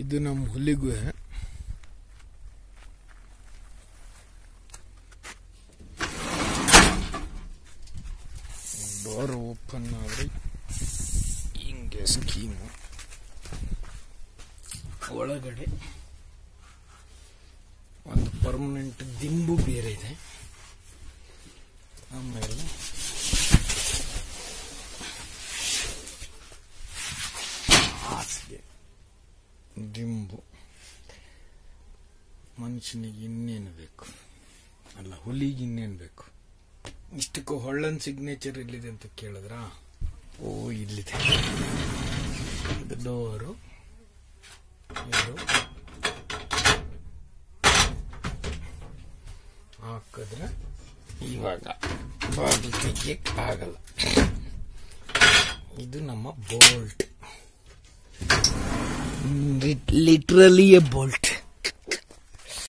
ಇದು ನಮ್ಮ ಹುಲಿಗುವೆ door open ಆದರೆ ಹಿಂಗೆ ಸ್ಕೀಮು ಒಳಗಡೆ ಒಂದು ಪರ್ಮನೆಂಟ್ ದಿಂಬು ಬೇರೆ ಇದೆ. ಆಮೇಲೆ ಹಾಸಿಗೆ. ದಿಂಬು ಮನುಷ್ಯನಿಗೆ ಇನ್ನೇನು ಬೇಕು? ಅಲ್ಲ, ಹುಲಿಗೆ ಇನ್ನೇನು ಬೇಕು? ಇಷ್ಟಕ್ಕೂ ಹೊಳ್ಳನ್ ಸಿಗ್ನೇಚರ್ ಇಲ್ಲಿದೆ ಅಂತ ಕೇಳಿದ್ರಾ? ಓ, ಇಲ್ಲಿದೆ. ಡೋರು. ಹಾಕಿದ್ರೆ ಇವಾಗ ಬಾಗಿಲು ತೆಗಿಯಕ್ ಆಗಲ್ಲ. ಇದು ನಮ್ಮ ಬೋಲ್ಟ್. literally a bolt.